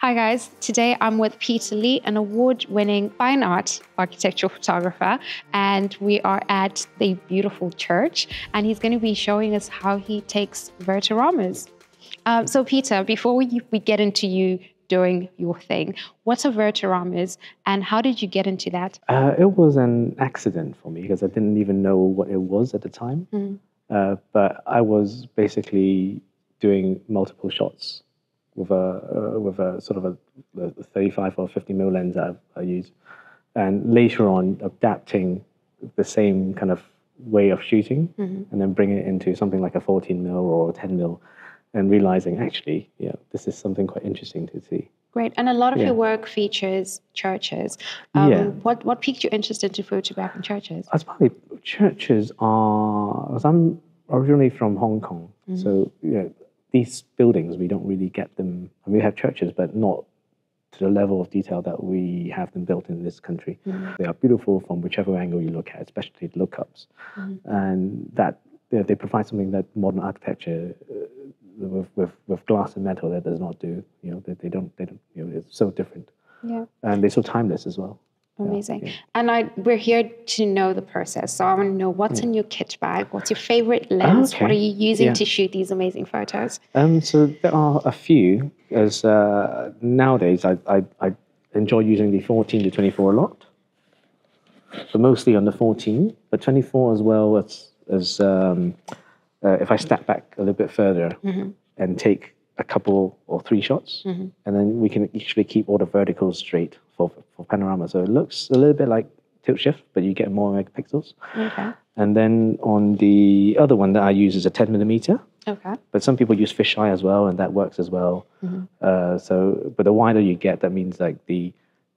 Hi, guys. Today I'm with Peter Li, an award winning fine art architectural photographer, and we are at the beautiful church. And he's going to be showing us how he takes vertoramas. Um, so, Peter, before we, we get into you doing your thing, what's a vertoramas and how did you get into that? Uh, it was an accident for me because I didn't even know what it was at the time. Mm. Uh, but I was basically doing multiple shots with a uh, with a sort of a, a 35 or 50 mm lens that I, I use, and later on adapting the same kind of way of shooting, Mhm. and then bringing it into something like a 14 mm or a 10 mm, and realizing actually, yeah, this is something quite interesting to see. Great. And a lot of Yeah. your work features churches. Um, Yeah. What, what piqued your interest into photographing churches? That's probably churches are. 'cause I'm originally from Hong Kong, so you know these buildings we don't really get them. I mean, we have churches, but not to the level of detail that we have them built in this country. They are beautiful from whichever angle you look at, especially the lookups, and that you know, they provide something that modern architecture. Uh, with, with, with glass and metal that does not do you know they, they don't they don't you know it's so different Yeah. and they're so timeless as well Amazing. yeah. And I we're here to know the process. So I want to know what's in your kit bag, what's your favorite lens, what okay. are you using Yeah. to shoot these amazing photos? Um, so there are a few. As uh, nowadays, I, I I enjoy using the 14 to 24 a lot, but mostly on the 14, but 24 as well as as um, uh, if I step back a little bit further and take a couple or three shots, and then we can actually keep all the verticals straight for for panorama. So it looks a little bit like tilt shift, but you get more megapixels. Okay. And then on the other one that I use is a 10 millimeter Okay. but some people use fisheye as well, and that works as well. Mm-hmm. Uh, so, but the wider you get, that means like the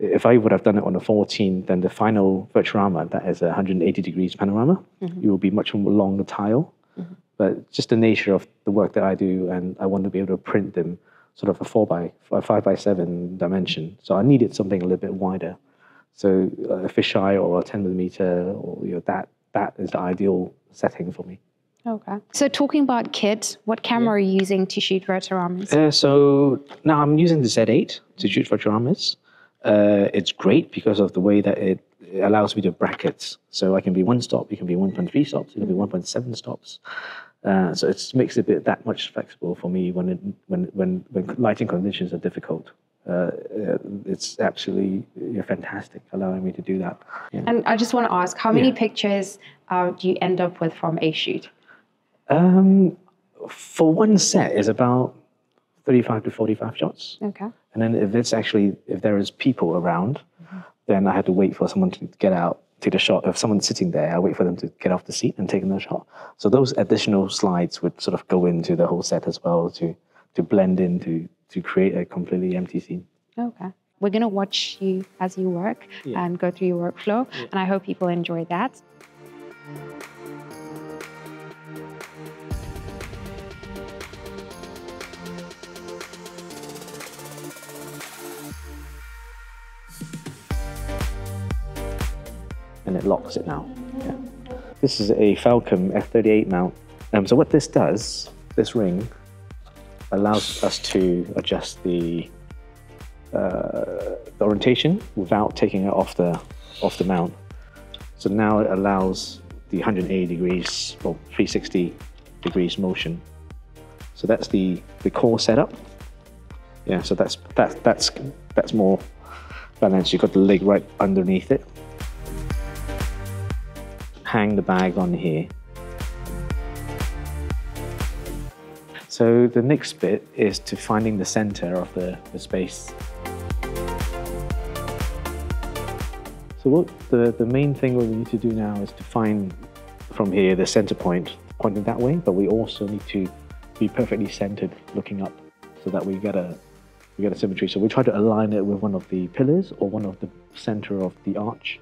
if I would have done it on a 14, then the final Vertorama, that is a 180 degrees panorama, mm-hmm. it will be much more longer tile. Mm-hmm. But just the nature of the work that I do, and I want to be able to print them sort of a four by five by seven dimension. So I needed something a little bit wider. So uh, a fisheye or a 10 millimeter, or you know, that that is the ideal setting for me. Okay. So talking about kit, what camera are you using to shoot vertoramas? Uh, so now I'm using the Z8 to shoot vertoramas. Uh, it's great because of the way that it allows me to brackets. So I can be one stop, it can be 1.3 stops, it can be 1.7 stops. Uh, so it makes it a bit that much flexible for me when it, when when when lighting conditions are difficult. Uh, uh, it's absolutely fantastic, allowing me to do that. Yeah. And I just want to ask, how many Yeah. pictures uh, do you end up with from a shoot? Um, for one set is about 35 to 45 shots. Okay. And then if it's actually if there is people around, then I had to wait for someone to get out, take the shot. If someone's sitting there, I wait for them to get off the seat and take another shot. So those additional slides would sort of go into the whole set as well to to blend in to to create a completely empty scene. Okay. We're going to watch you as you work Yeah. and go through your workflow. And I hope people enjoy that. And it locks it now. Yeah. This is a Falcam F38 mount. Um, so what this does, this ring, allows us to adjust the, uh, the orientation without taking it off the off the mount. So now it allows the 180 degrees or 360 degrees motion. So that's the the core setup. Yeah, so that's that that's that's more balanced. You've got the leg right underneath it hang the bag on here. So the next bit is to finding the center of the, the space. So what the, the main thing we need to do now is to find from here the center point pointing that way, but we also need to be perfectly centered looking up so that we get a we get a symmetry. So we try to align it with one of the pillars or one of the center of the arch.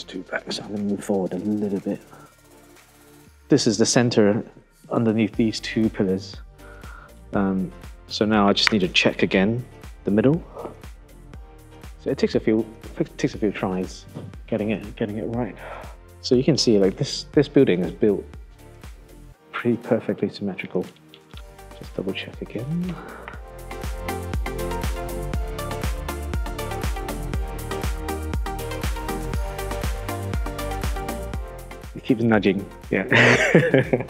So let's back. So I'm going to move forward a little bit. This is the center underneath these two pillars. Um, so now I just need to check again the middle. So it takes a few takes a few tries getting it getting it right. So you can see like this this building is built pretty perfectly symmetrical. Just double check again. It keeps nudging, yeah.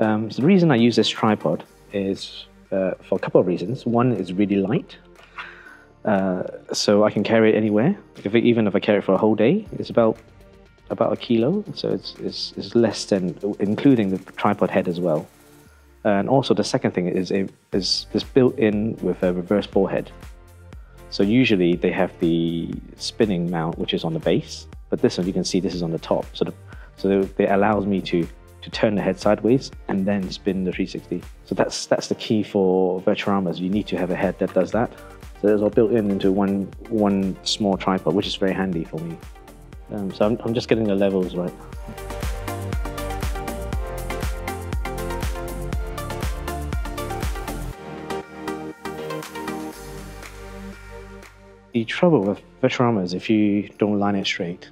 um, so the reason I use this tripod is uh, for a couple of reasons. One is really light, uh, so I can carry it anywhere. If it, even if I carry it for a whole day, it's about about a kilo, so it's, it's, it's less than including the tripod head as well. And also the second thing is it is is built in with a reverse ball head. So usually they have the spinning mount, which is on the base, but this one you can see this is on the top. So the, so it allows me to to turn the head sideways and then spin the 360. So that's that's the key for Vertoramas. You need to have a head that does that. So it's all built in into one one small tripod, which is very handy for me. Um, so I'm, I'm just getting the levels right. The trouble with Vertorama is if you don't line it straight,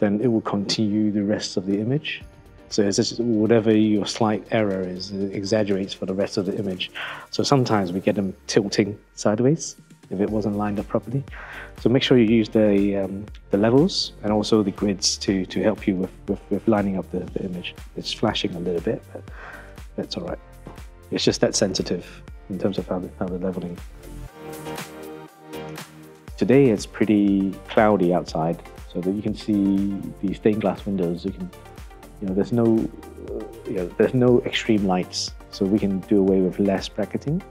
then it will continue the rest of the image. So it's just whatever your slight error is, it exaggerates for the rest of the image. So sometimes we get them tilting sideways if it wasn't lined up properly. So make sure you use the, um, the levels and also the grids to, to help you with, with, with lining up the, the image. It's flashing a little bit, but that's all right. It's just that sensitive in terms of how the, how the leveling Today it's pretty cloudy outside, so that you can see the stained glass windows. You can, you know, there's no, uh, you know, there's no extreme lights, so we can do away with less bracketing.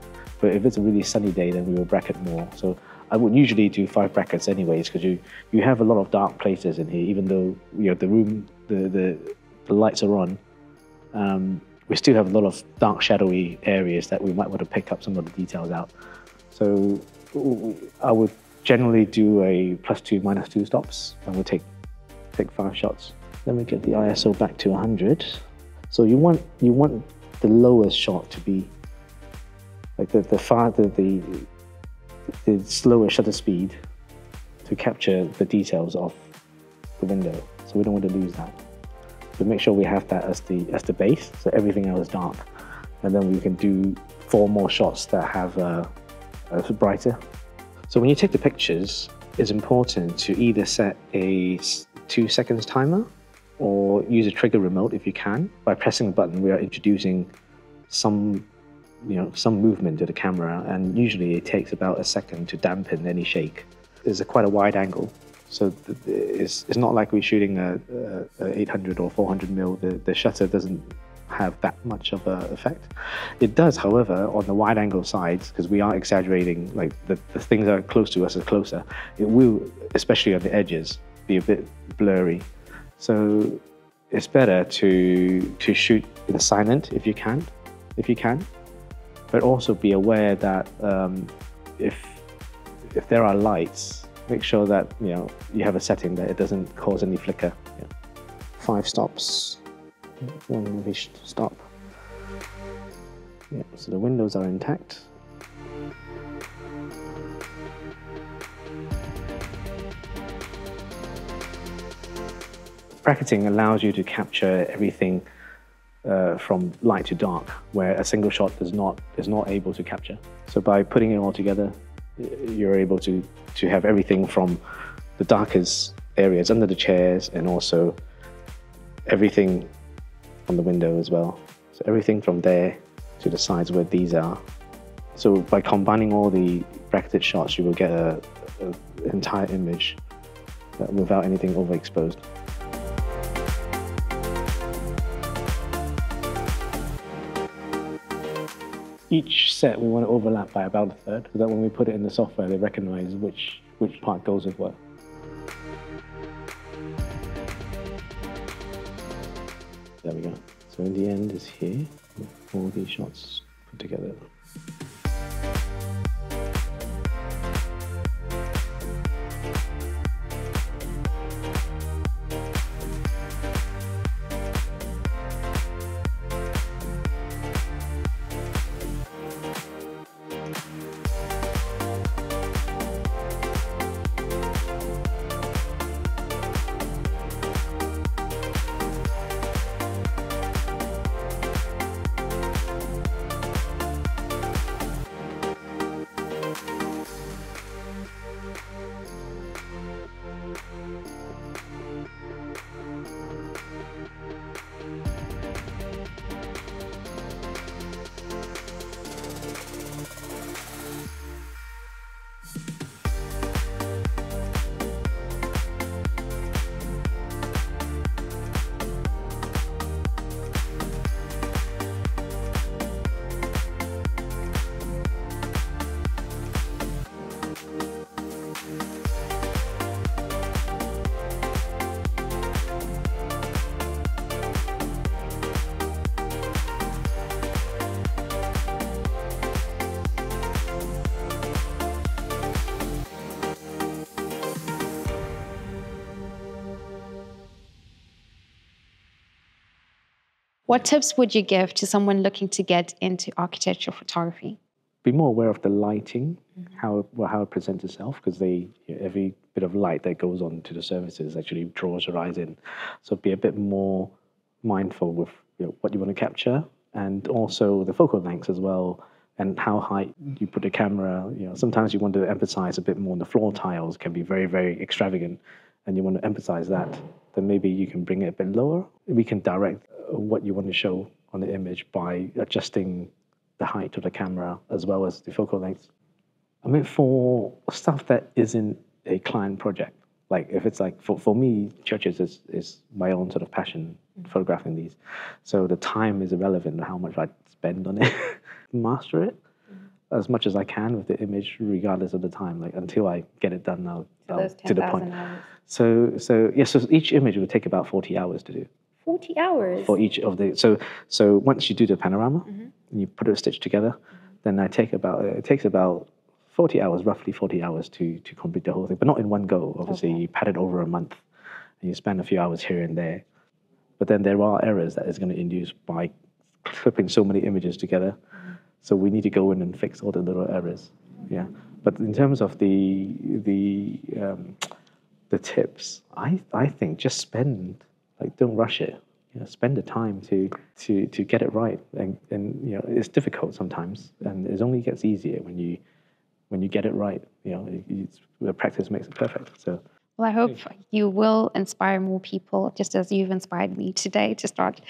But if it's a really sunny day, then we will bracket more. So I would usually do five brackets anyways, because you you have a lot of dark places in here. Even though you know the room, the the, the lights are on, um, we still have a lot of dark, shadowy areas that we might want to pick up some of the details out. So I would generally do a plus two, minus two stops, and we'll take take five shots. Then we get the ISO back to 100. So you want you want the lowest shot to be like the the farther the the slower shutter speed to capture the details of the window. So we don't want to lose that. So make sure we have that as the as the base, so everything else is dark, and then we can do four more shots that have a brighter so when you take the pictures, it's important to either set a two seconds timer or use a trigger remote if you can. By pressing a button, we are introducing some, you know, some movement to the camera, and usually it takes about a second to dampen any shake. It's a quite a wide angle, so it's, it's not like we're shooting a, a 800 or 400 mil. The, the shutter doesn't have that much of an effect. It does, however, on the wide angle sides, because we are exaggerating, like the, the things that are close to us are closer, it will, especially on the edges, be a bit blurry. So it's better to to shoot in silent if you can, if you can, but also be aware that um, if if there are lights, make sure that you know you have a setting that it doesn't cause any flicker. Yeah. Five stops when we stop. Yeah, so the windows are intact. Bracketing allows you to capture everything uh, from light to dark, where a single shot is not is not able to capture. So by putting it all together, you're able to to have everything from the darkest areas under the chairs and also everything on the window as well. So everything from there to the sides where these are. So by combining all the bracketed shots, you will get a, a entire image without anything overexposed. Each set we want to overlap by about a third, so that when we put it in the software, they recognize which, which part goes with what. There we go. So in the end is here, all these shots put together. What tips would you give to someone looking to get into architectural photography? Be more aware of the lighting, mm-hmm. how well, how it presents itself, because they every bit of light that goes on to the surfaces actually draws your eyes in. So be a bit more mindful with you know, what you want to capture, and also the focal lengths as well, and how high you put the camera. You know, sometimes you want to emphasize a bit more on the floor tiles can be very very extravagant, and you want to emphasize that. Then maybe you can bring it a bit lower. We can direct what you want to show on the image by adjusting the height of the camera as well as the focal length. I mean, for stuff that isn't a client project, like if it's like for, for me, churches is, is my own sort of passion photographing these. So the time is irrelevant how much I spend on it. Master it. As much as I can with the image, regardless of the time. Like until I get it done, now to the point. Hours. So so yes, yeah, so each image would take about forty hours to do. 40 hours for each of the so so once you do the panorama mm-hmm. and you put it stitched together mm-hmm. then I take about it takes about 40 hours roughly 40 hours to to complete the whole thing but not in one go obviously okay. you pad it over a month and you spend a few hours here and there but then there are errors that is going to induce by clipping so many images together mm-hmm. So we need to go in and fix all the little errors yeah. But in terms of the the um, the tips I I think just spend like don't rush it. You know, spend the time to to to get it right. And and you know it's difficult sometimes and it only gets easier when you when you get it right. You know the practice makes it perfect. So well i hope you will inspire more people just as you've inspired me today to start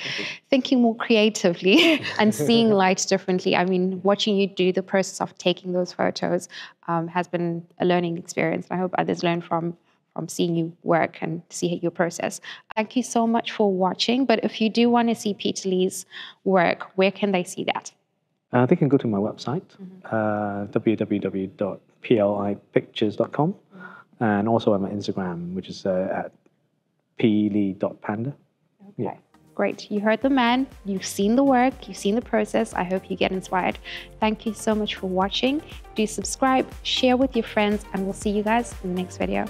thinking more creatively and seeing light differently i mean watching you do the process of taking those photos um, has been a learning experience and i hope others learn from from seeing you work and see your process. Thank you so much for watching. But if you do want to see Peter Li's work, where can they see that? Uh, they can go to my website, mm-hmm. uh, www.plipictures.com. and also on my Instagram, which is uh, at pli.panda. Okay. Yeah. Great. You heard the man, you've seen the work, you've seen the process. I hope you get inspired. Thank you so much for watching. Do subscribe, share with your friends, and we'll see you guys in the next video.